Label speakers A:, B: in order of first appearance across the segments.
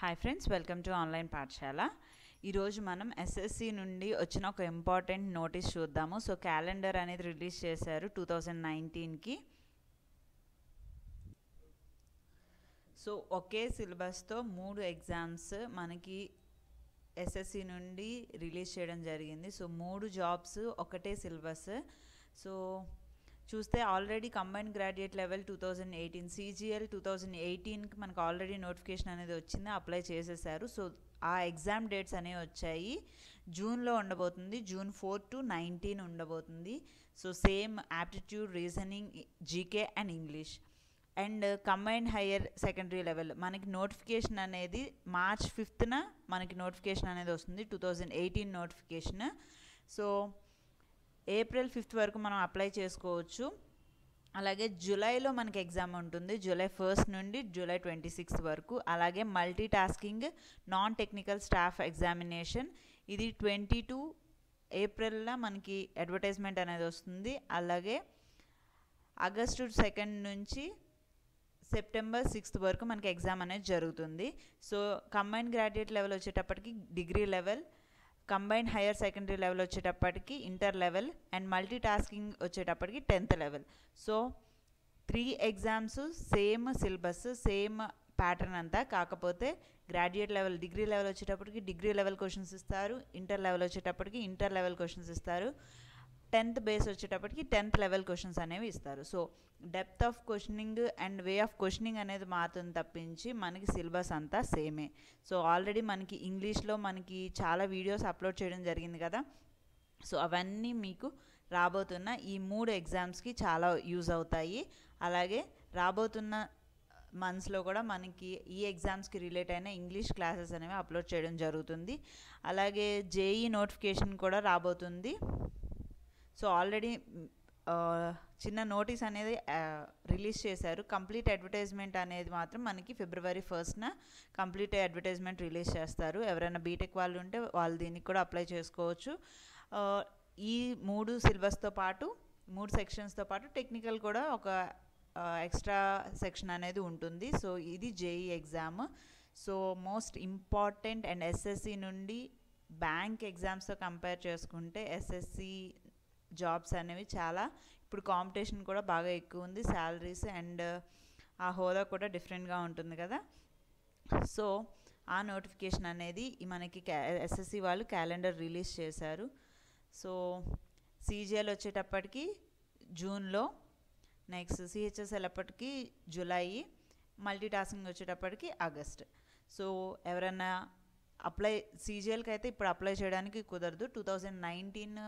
A: Hi friends welcome to online Pathashala ఈరోజు మనం SSC నుండి వచ్చిన ఒక ఇంపార్టెంట్ నోటీస్ చూద్దాము. సో క్యాలెండర్ అనేది రిలీజ్ చేశారు టూ థౌజండ్ నైన్టీన్కి సో ఒకే సిలబస్తో మూడు ఎగ్జామ్స్ మనకి ఎస్ఎస్సి నుండి రిలీజ్ చేయడం జరిగింది. సో మూడు జాబ్స్ ఒకటే సిలబస్ సో చూస్తే already combine graduate level two thousand eighteen CGL two thousand ఎయిటీన్కి మనకు ఆల్రెడీ నోటిఫికేషన్ అనేది వచ్చింది అప్లై చేసేసారు. సో ఆ ఎగ్జామ్ డేట్స్ అనేవి వచ్చాయి. జూన్లో ఉండబోతుంది జూన్ ఫోర్ టు నైన్టీన్ ఉండబోతుంది. So same aptitude reasoning GK and English and combined higher secondary level మనకి నోటిఫికేషన్ అనేది మార్చ్ ఫిఫ్త్న మనకి నోటిఫికేషన్ అనేది వస్తుంది two thousand eighteen notification so April fifth వరకు మనం అప్లై చేసుకోవచ్చు. అలాగే జూలైలో మనకి ఎగ్జామ్ ఉంటుంది. జూలై ఫస్ట్ నుండి జూలై ట్వంటీ సిక్స్త్ వరకు. అలాగే multi tasking non technical staff examination. ఇది ట్వంటీ టూ ఏప్రిల్లో మనకి అడ్వర్టైజ్మెంట్ అనేది వస్తుంది. అలాగే ఆగస్టు సెకండ్ నుంచి సెప్టెంబర్ సిక్స్త్ వరకు మనకి ఎగ్జామ్ అనేది జరుగుతుంది. సో కంబైన్ గ్రాడ్యుయేట్ లెవెల్ వచ్చేటప్పటికి degree level combine higher secondary level వచ్చేటప్పటికి inter level and multi tasking వచ్చేటప్పటికి tenth level. So three exams same syllabus same pattern అంతా కాకపోతే గ్రాడ్యుయేట్ లెవెల్ డిగ్రీ లెవెల్ వచ్చేటప్పటికి డిగ్రీ లెవెల్ క్వశ్చన్స్ ఇస్తారు inter level వచ్చేటప్పటికి inter level questions ఇస్తారు. Tenth base వచ్చేటప్పటికి tenth level questions అనేవి ఇస్తారు. So depth of questioning and way of questioning అనేది మాత్రం తప్పించి మనకి సిలబస్ అంతా సేమే. సో ఆల్రెడీ మనకి ఇంగ్లీష్లో మనకి చాలా వీడియోస్ అప్లోడ్ చేయడం జరిగింది కదా. సో అవన్నీ మీకు రాబోతున్న ఈ మూడు ఎగ్జామ్స్కి చాలా యూజ్ అవుతాయి. అలాగే రాబోతున్న మంత్స్లో కూడా మనకి ఈ ఎగ్జామ్స్కి రిలేట్ అయిన ఇంగ్లీష్ క్లాసెస్ అనేవి అప్లోడ్ చేయడం జరుగుతుంది. అలాగే జేఈ నోటిఫికేషన్ కూడా రాబోతుంది. సో ఆల్రెడీ చిన్న నోటీస్ అనేది రిలీజ్ చేశారు. కంప్లీట్ అడ్వర్టైజ్మెంట్ అనేది మాత్రం మనకి ఫిబ్రవరి ఫస్ట్న కంప్లీట్ అడ్వర్టైజ్మెంట్ రిలీజ్ చేస్తారు. ఎవరైనా బీటెక్ వాళ్ళు ఉంటే వాళ్ళు దీనికి కూడా అప్లై చేసుకోవచ్చు. ఈ మూడు సిలబస్తో పాటు మూడు సెక్షన్స్తో పాటు టెక్నికల్ కూడా ఒక ఎక్స్ట్రా సెక్షన్ అనేది ఉంటుంది. సో ఇది JE exam. So most important and SSC నుండి బ్యాంక్ ఎగ్జామ్స్తో కంపేర్ చేసుకుంటే ఎస్ఎస్సి జాబ్స్ అనేవి చాలా ఇప్పుడు కాంపిటీషన్ కూడా బాగా ఎక్కువ ఉంది. శాలరీస్ అండ్ ఆ హోదా కూడా డిఫరెంట్గా ఉంటుంది కదా. సో ఆ నోటిఫికేషన్ అనేది మనకి ఎస్ఎస్సి వాళ్ళు క్యాలెండర్ రిలీజ్ చేశారు. సో సీజీఎల్ వచ్చేటప్పటికి జూన్లో నెక్స్ట్ సిహెచ్ఎస్ఎల్ అప్పటికి జూలై మల్టీ టాస్కింగ్ వచ్చేటప్పటికి ఆగస్ట్. సో ఎవరైనా అప్లై సీజీఎల్కి అయితే ఇప్పుడు అప్లై చేయడానికి కుదరదు. టూ థౌజండ్ నైన్టీన్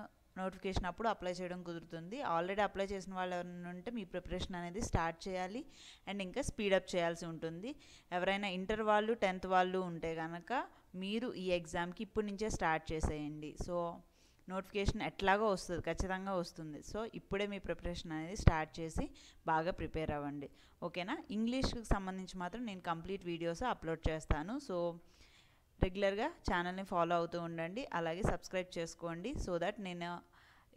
A: నోటిఫికేషన్ అప్పుడు అప్లై చేయడం కుదురుతుంది. ఆల్రెడీ అప్లై చేసిన వాళ్ళు ఎవరైనా ఉంటే మీ ప్రిపరేషన్ అనేది స్టార్ట్ చేయాలి. అండ్ ఇంకా స్పీడప్ చేయాల్సి ఉంటుంది. ఎవరైనా ఇంటర్ వాళ్ళు టెన్త్ వాళ్ళు ఉంటే కనుక మీరు ఈ ఎగ్జామ్కి ఇప్పటి నుంచే స్టార్ట్ చేసేయండి. సో నోటిఫికేషన్ ఎట్లాగో వస్తుంది ఖచ్చితంగా వస్తుంది. సో ఇప్పుడే మీ ప్రిపరేషన్ అనేది స్టార్ట్ చేసి బాగా ప్రిపేర్ అవ్వండి. ఓకేనా? ఇంగ్లీష్కి సంబంధించి మాత్రం నేను కంప్లీట్ వీడియోస్ అప్లోడ్ చేస్తాను. సో రెగ్యులర్గా ఛానల్ని ఫాలో అవుతూ ఉండండి. అలాగే సబ్స్క్రైబ్ చేసుకోండి. సో దట్ నేను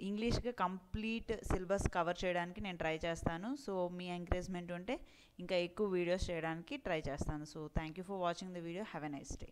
A: ఇంగ్లీష్కి కంప్లీట్ సిలబస్ కవర్ చేయడానికి నేను ట్రై చేస్తాను. సో మీ ఎంకరేజ్మెంట్ ఉంటే ఇంకా ఎక్కువ వీడియోస్ చేయడానికి ట్రై చేస్తాను. So thank you for watching the video. Have a nice day.